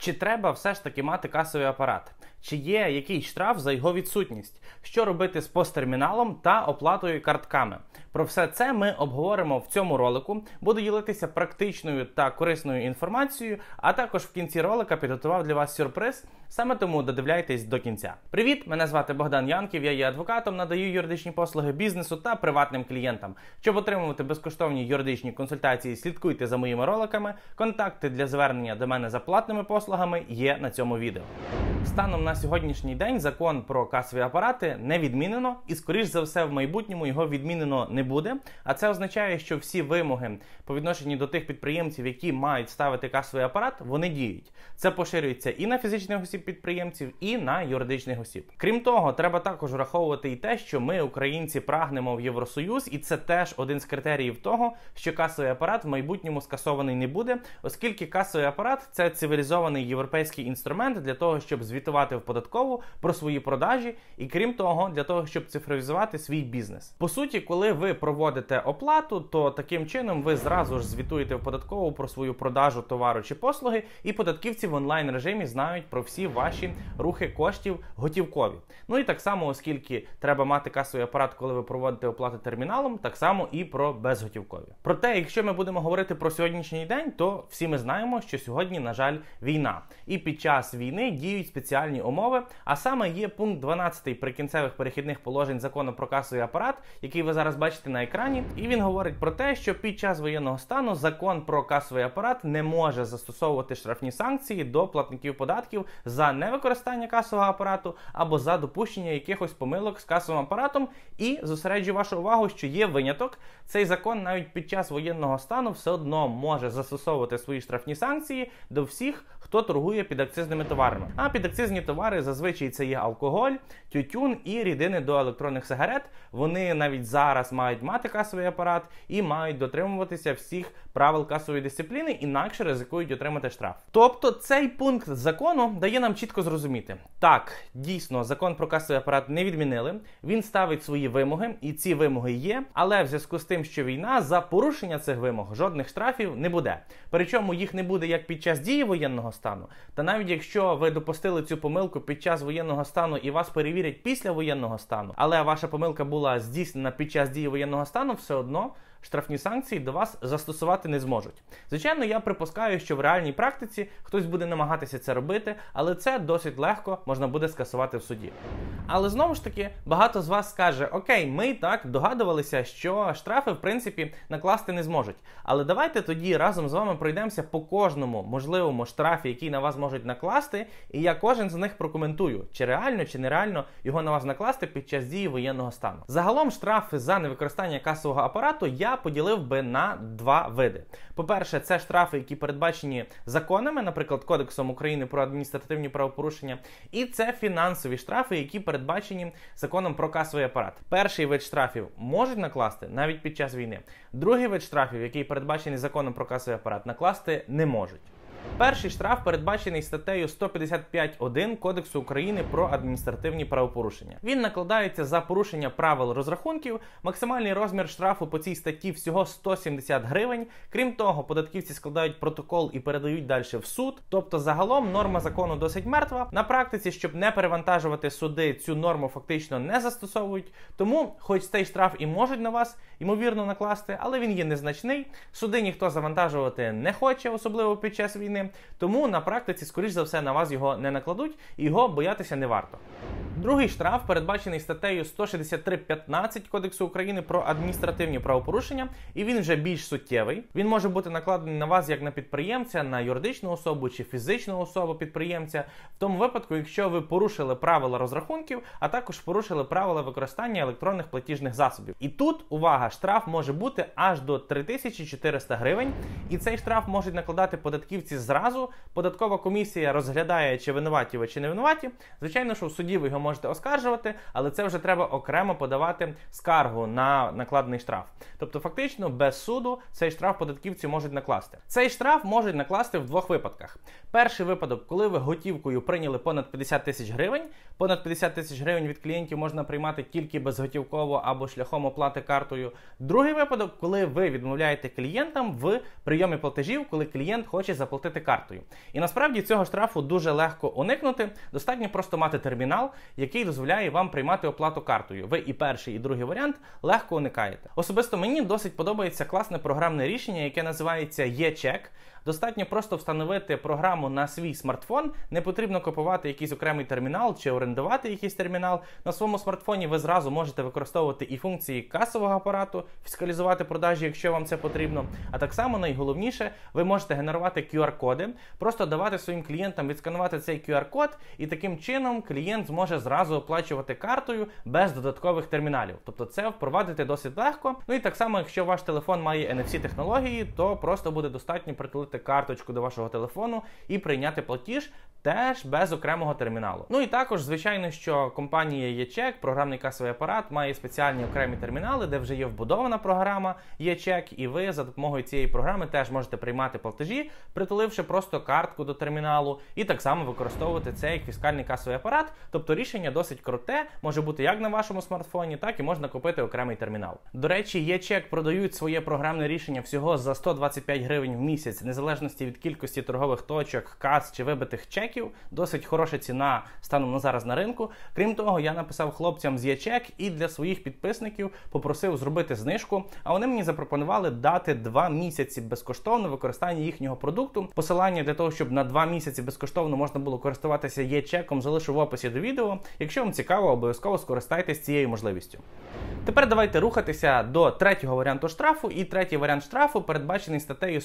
Чи треба все ж таки мати касовий апарат? Чи є якийсь штраф за його відсутність? Що робити з посттерміналом та оплатою картками? Про все це ми обговоримо в цьому ролику. Буду ділитися практичною та корисною інформацією, а також в кінці ролика підготував для вас сюрприз. Саме тому додивляйтесь до кінця. Привіт! Мене звати Богдан Янків. Я є адвокатом, надаю юридичні послуги бізнесу та приватним клієнтам. Щоб отримувати безкоштовні юридичні консультації, слідкуйте за моїми роликами. Контакти для звернення до мене за платними послугами є на цьому відео. Станом на сьогоднішній день закон про касові апарати не відмінено, і, скоріш за все, в майбутньому його відмінено не буде. А це означає, що всі вимоги по відношенню до тих підприємців, які мають ставити касовий апарат, вони діють. Це поширюється і на фізичних осіб підприємців, і на юридичних осіб. Крім того, треба також враховувати і те, що ми, українці, прагнемо в Євросоюз, і це теж один з критеріїв того, що касовий апарат в майбутньому скасований не буде, оскільки касовий апарат це цивілізований європейський інструмент для того, щоб звітувати в податкову про свої продажі, і крім того, для того, щоб цифровізувати свій бізнес. По суті, коли ви проводите оплату, то таким чином ви зразу ж звітуєте в податкову про свою продажу товару чи послуги, і податківці в онлайн режимі знають про всі ваші рухи коштів готівкові. Ну і так само, оскільки треба мати касовий апарат, коли ви проводите оплати терміналом, так само і про безготівкові. Проте, якщо ми будемо говорити про сьогоднішній день, то всі ми знаємо, що сьогодні, на жаль, війна, і під час війни діють спеціальні умови. А саме є пункт 12 прикінцевих перехідних положень закону про касовий апарат, який ви зараз бачите на екрані, і він говорить про те, що під час воєнного стану закон про касовий апарат не може застосовувати штрафні санкції до платників податків за невикористання касового апарату або за допущення якихось помилок з касовим апаратом. І зосереджую вашу увагу, що є виняток. Цей закон навіть під час воєнного стану все одно може застосовувати свої штрафні санкції до всіх, хто торгує підакцизними товарами. А підакцизні товари зазвичай це є алкоголь, тютюн і рідини до електронних сигарет. Вони навіть зараз мають мати касовий апарат і мають дотримуватися всіх правил касової дисципліни, інакше ризикують отримати штраф. Тобто цей пункт закону дає нам чітко зрозуміти, так дійсно закон про касовий апарат не відмінили. Він ставить свої вимоги, і ці вимоги є. Але в зв'язку з тим, що війна за порушення цих вимог жодних штрафів не буде. Причому їх не буде як під час дії воєнного стану, та навіть якщо ви допустили цю помилку під час воєнного стану і вас перевірять після воєнного стану, але ваша помилка була здійснена під час дії воєнного стану, все одно штрафні санкції до вас застосувати не зможуть. Звичайно, я припускаю, що в реальній практиці хтось буде намагатися це робити, але це досить легко можна буде скасувати в суді. Але знову ж таки, багато з вас скаже: Окей, ми так догадувалися, що штрафи, в принципі, накласти не зможуть. Але давайте тоді разом з вами пройдемося по кожному можливому штрафі, який на вас можуть накласти, і я кожен з них прокоментую, чи реально, чи нереально його на вас накласти під час дії воєнного стану. Загалом штрафи за невикористання касового апарату я поділив би на два види. По-перше, це штрафи, які передбачені законами, наприклад, Кодексом України про адміністративні правопорушення, і це фінансові штрафи, які передбачені законом про касовий апарат. Перший вид штрафів можуть накласти навіть під час війни. Другий вид штрафів, який передбачений законом про касовий апарат, накласти не можуть. Перший штраф передбачений статтею 155.1 Кодексу України про адміністративні правопорушення. Він накладається за порушення правил розрахунків. Максимальний розмір штрафу по цій статті всього 170 гривень. Крім того, податківці складають протокол і передають далі в суд. Тобто, загалом норма закону досить мертва. На практиці, щоб не перевантажувати суди, цю норму фактично не застосовують. Тому, хоч цей штраф і можуть на вас ймовірно накласти, але він є незначний. Суди ніхто завантажувати не хоче, особливо під час війни. Тому на практиці, скоріш за все, на вас його не накладуть, і його боятися не варто. Другий штраф передбачений статтею 163.15 Кодексу України про адміністративні правопорушення, і він вже більш суттєвий. Він може бути накладений на вас як на підприємця, на юридичну особу чи фізичну особу підприємця, в тому випадку, якщо ви порушили правила розрахунків, а також порушили правила використання електронних платіжних засобів. І тут увага, штраф може бути аж до 3400 гривень, і цей штраф можуть накладати податківці зразу. Податкова комісія розглядає, чи винуваті ви чи не винуваті. Звичайно, що в суді ви його можете оскаржувати, але це вже треба окремо подавати скаргу на накладений штраф. Тобто, фактично, без суду цей штраф податківці можуть накласти. Цей штраф можуть накласти в двох випадках. Перший випадок, коли ви готівкою прийняли понад 50 тисяч гривень. Понад 50 тисяч гривень від клієнтів можна приймати тільки безготівково або шляхом оплати картою. Другий випадок, коли ви відмовляєте клієнтам в прийомі платежів, коли клієнт хоче заплатити картою. І насправді цього штрафу дуже легко уникнути. Достатньо просто мати термінал, який дозволяє вам приймати оплату картою. Ви і перший, і другий варіант легко уникаєте. Особисто мені досить подобається класне програмне рішення, яке називається Є-чек. Достатньо просто встановити програму на свій смартфон. Не потрібно купувати якийсь окремий термінал чи орендувати якийсь термінал. На своєму смартфоні ви зразу можете використовувати і функції касового апарату, фіскалізувати продажі, якщо вам це потрібно. А так само найголовніше, ви можете генерувати QR-коди, просто давати своїм клієнтам відсканувати цей QR-код, і таким чином клієнт зможе зразу оплачувати картою без додаткових терміналів. Тобто це впровадити досить легко. Ну і так само, якщо ваш телефон має NFC технології, то просто буде достатньо притулити підключити карточку до вашого телефону і прийняти платіж теж без окремого терміналу. Ну і також, звичайно, що компанія eCheck, програмний касовий апарат, має спеціальні окремі термінали, де вже є вбудована програма eCheck, і ви за допомогою цієї програми теж можете приймати платежі, притуливши просто картку до терміналу, і так само використовувати цей як фіскальний касовий апарат. Тобто рішення досить круте, може бути як на вашому смартфоні, так і можна купити окремий термінал. До речі, eCheck продають своє програмне рішення всього за 125 гривень в місяць незалежності від кількості торгових точок, кас чи вибитих чеків. Досить хороша ціна станом на зараз на ринку. Крім того, я написав хлопцям з Ячек і для своїх підписників попросив зробити знижку. А вони мені запропонували дати два місяці безкоштовно використання їхнього продукту. Посилання для того, щоб на два місяці безкоштовно можна було користуватися є-чеком, залишу в описі до відео. Якщо вам цікаво, обов'язково скористайтесь цією можливістю. Тепер давайте рухатися до третього варіанту штрафу. І третій варіант штрафу передбачений статтею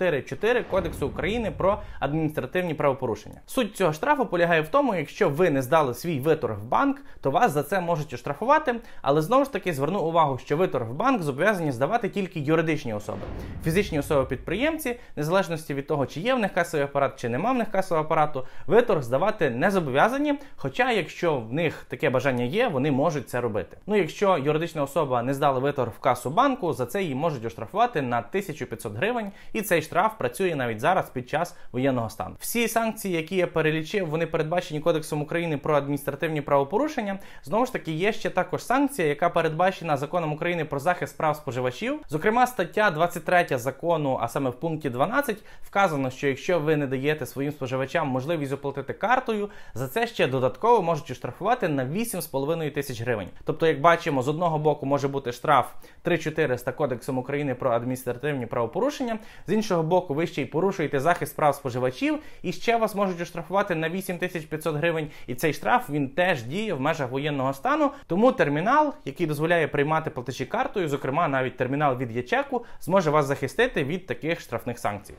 164.4 Кодексу України про адміністративні правопорушення. Суть цього штрафу полягає в тому, якщо ви не здали свій виторг в банк, то вас за це можуть оштрафувати. Але знову ж таки зверну увагу, що виторг в банк зобов'язані здавати тільки юридичні особи. Фізичні особи-підприємці, незалежності від того, чи є в них касовий апарат, чи нема в них касового апарату, виторг здавати не зобов'язані. Хоча, якщо в них таке бажання є, вони можуть це робити. Ну, якщо юридична особа не здала виторг в касу банку, за це її можуть оштрафувати на 1500 гривень, і цей штраф працює навіть зараз під час воєнного стану. Всі санкції, які я перелічив, вони передбачені Кодексом України про адміністративні правопорушення. Знову ж таки, є ще також санкція, яка передбачена законом України про захист прав споживачів. Зокрема, стаття 23 закону, а саме в пункті 12, вказано, що якщо ви не даєте своїм споживачам можливість оплатити картою, за це ще додатково можуть оштрафувати на 8,5 тисяч гривень. Тобто, як бачимо, з одного боку може бути штраф 3400 Кодексом України про адміністративні правопорушення, з іншого боку, ви ще й порушуєте захист прав споживачів, і ще вас можуть оштрафувати на 8500 гривень. І цей штраф він теж діє в межах воєнного стану. Тому термінал, який дозволяє приймати платежі картою, зокрема навіть термінал від Ячеку, зможе вас захистити від таких штрафних санкцій.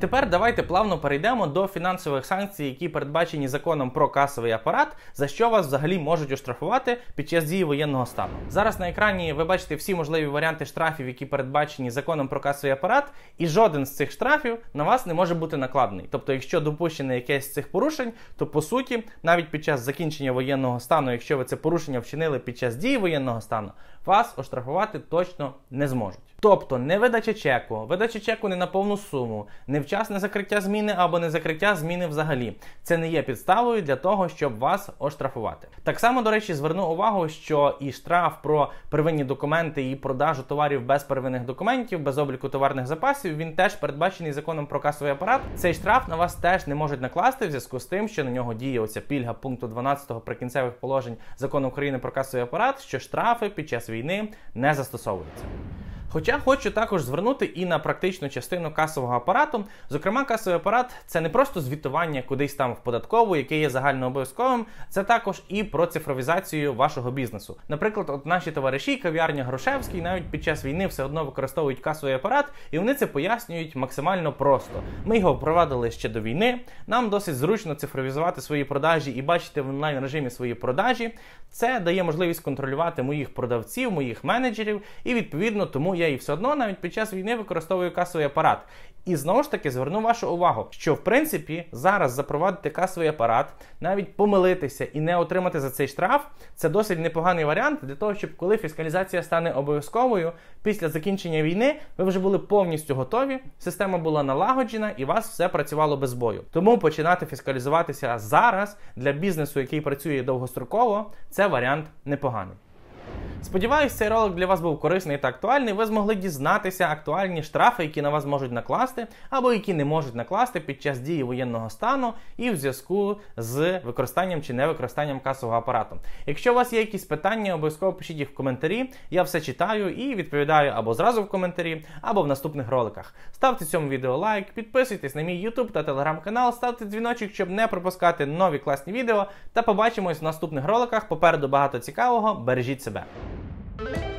Тепер давайте плавно перейдемо до фінансових санкцій, які передбачені законом про касовий апарат, за що вас взагалі можуть оштрафувати під час дії воєнного стану. Зараз на екрані ви бачите всі можливі варіанти штрафів, які передбачені законом про касовий апарат, і жоден з цих штрафів на вас не може бути накладений. Тобто, якщо допущене якесь з цих порушень, то по суті, навіть під час закінчення воєнного стану, якщо ви це порушення вчинили під час дії воєнного стану, вас оштрафувати точно не зможуть. Тобто не видача чеку, видача чеку не на повну суму, невчасне закриття зміни або не закриття зміни взагалі. Це не є підставою для того, щоб вас оштрафувати. Так само, до речі, зверну увагу, що і штраф про первинні документи і продажу товарів без первинних документів, без обліку товарних запасів, він теж передбачений законом про касовий апарат. Цей штраф на вас теж не можуть накласти в зв'язку з тим, що на нього діє оця пільга пункту 12 прикінцевих положень закону України про касовий апарат, що штрафи під час війни не застосовуються. Хоча хочу також звернути і на практичну частину касового апарату. Зокрема, касовий апарат це не просто звітування кудись там в податкову, яке є загальнообов'язковим, це також і про цифровізацію вашого бізнесу. Наприклад, от наші товариші, кав'ярня Грошевський, навіть під час війни все одно використовують касовий апарат, і вони це пояснюють максимально просто. Ми його впровадили ще до війни. Нам досить зручно цифровізувати свої продажі і бачити в онлайн режимі свої продажі. Це дає можливість контролювати моїх продавців, моїх менеджерів, і відповідно тому я я і все одно навіть під час війни використовую касовий апарат. І знову ж таки зверну вашу увагу, що в принципі зараз запровадити касовий апарат, навіть помилитися і не отримати за цей штраф, це досить непоганий варіант для того, щоб коли фіскалізація стане обов'язковою після закінчення війни, ви вже були повністю готові. Система була налагоджена і вас все працювало без бою. Тому починати фіскалізуватися зараз для бізнесу, який працює довгостроково, це варіант непоганий. Сподіваюсь, цей ролик для вас був корисний та актуальний. Ви змогли дізнатися актуальні штрафи, які на вас можуть накласти, або які не можуть накласти під час дії воєнного стану і в зв'язку з використанням чи невикористанням касового апарату. Якщо у вас є якісь питання, обов'язково пишіть їх в коментарі. Я все читаю і відповідаю або зразу в коментарі, або в наступних роликах. Ставте цьому відео лайк, підписуйтесь на мій YouTube та телеграм-канал, ставте дзвіночок, щоб не пропускати нові класні відео. Та побачимось в наступних роликах. Попереду багато цікавого. Бережіть себе. Bye.